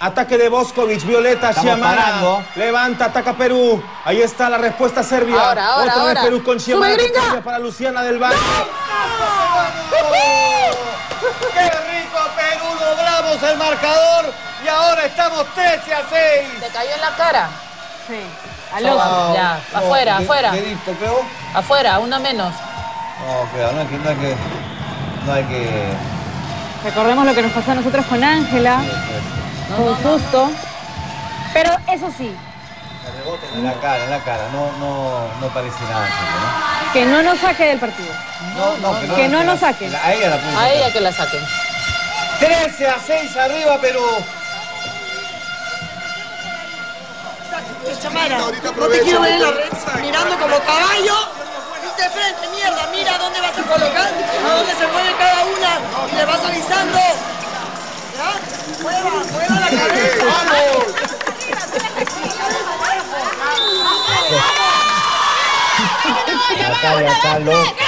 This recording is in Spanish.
Ataque de Boskovic, Violeta, parando. Levanta, ataca Perú. Ahí está la respuesta serbia. Ahora, ahora, Otra vez ahora. Perú con cambia para Luciana del Valle. ¡Qué rico Perú! Logramos el marcador y ahora estamos 13 a 6. ¿Te cayó en la cara? Sí. Alonso. Ya, afuera, afuera. Dedito, creo. Afuera, una menos. No, creo, no. No hay que, no hay que Recordemos lo que nos pasó a nosotros con Ángela. Fue un susto. Pero eso sí, en la cara, en la cara. No, no, no parece nada. serio, que no nos saque del partido. ¿no? No, no, Que no nos saquen. la- A ella la puso. A ella que la saquen. 13 a 6 arriba, Perú. Chamara, no te quiero ver en la red mirando como caballo. De frente, mierda, mira dónde vas a colocar, a dónde se mueve cada una y le vas avisando. ¿Ya? Mueva, mueva la